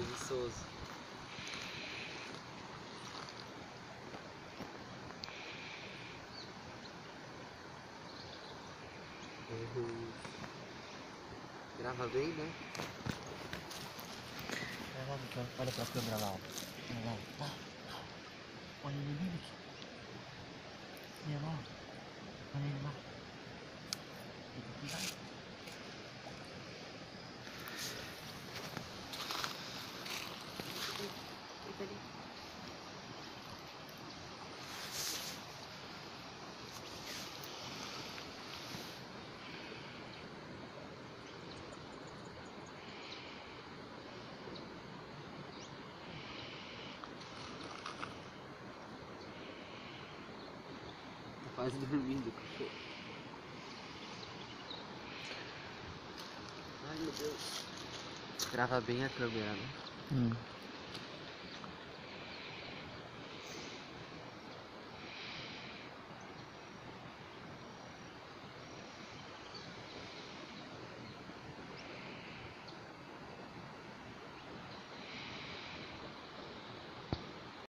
preguiçoso. Uhum. Grava bem, né? É, tá? Olha pra câmera lá, Olha lá, tá, tá. Olha ele aqui. Olha. Olha ele lá. Quase dormindo, cachorro. Ai meu Deus. Grava bem a câmera, né? Hum.